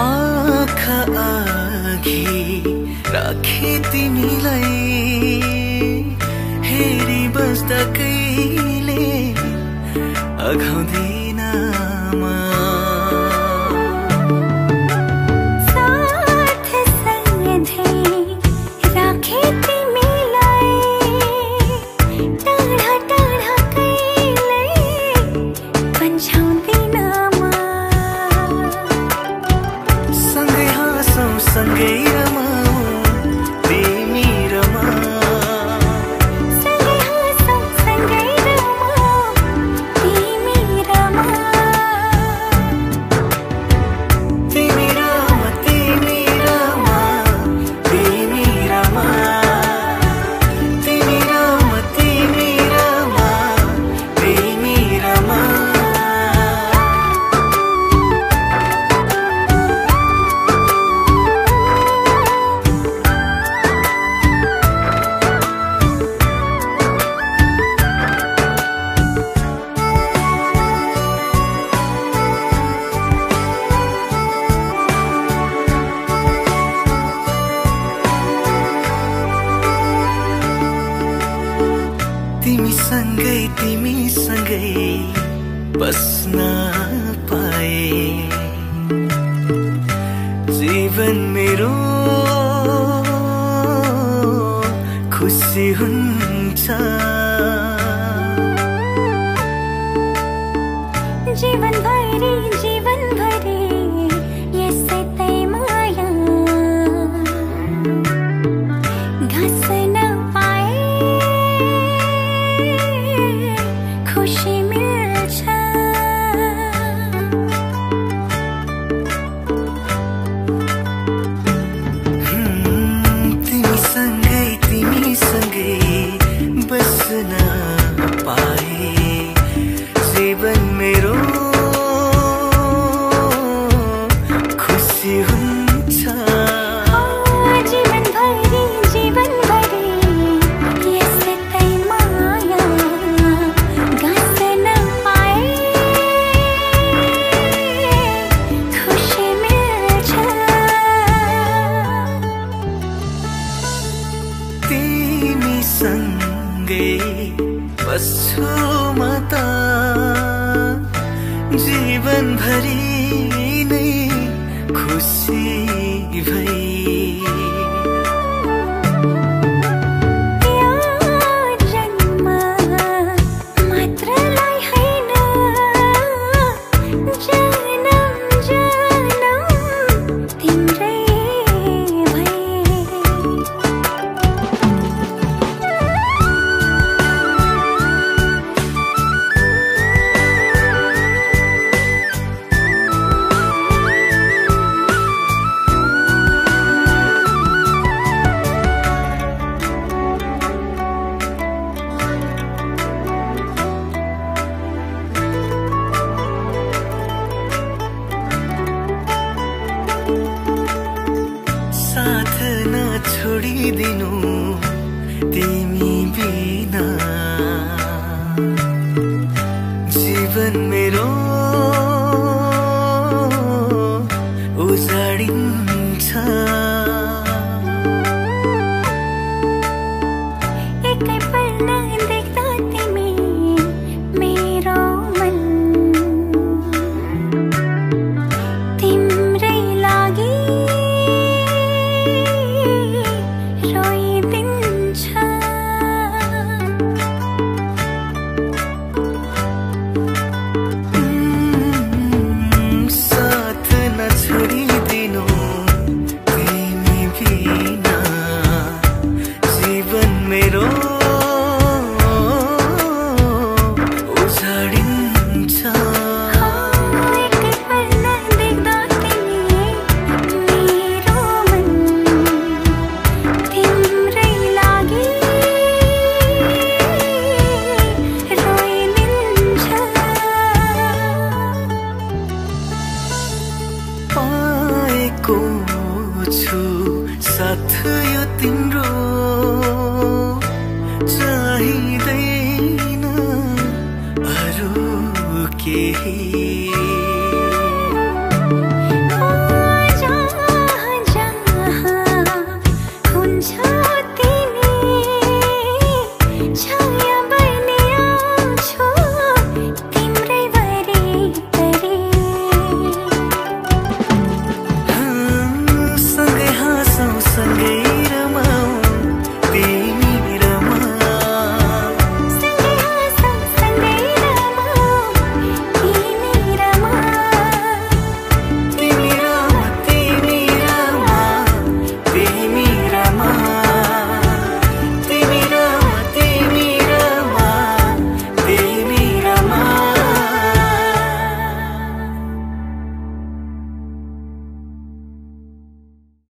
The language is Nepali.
आखा अघि राखे तिमीलाई। हेरी बस्दा कहिले अघाउँदै तिमीसँगै बस्न पाए। जीवन मेरो खुसी हुन्छ। जीवन भर तिमीसँगै बस्छु म त जीवनभरि नै खुसी भई। थोड़ी दिनों साथ यो तिम्रो चाहिँदैन अरू केही।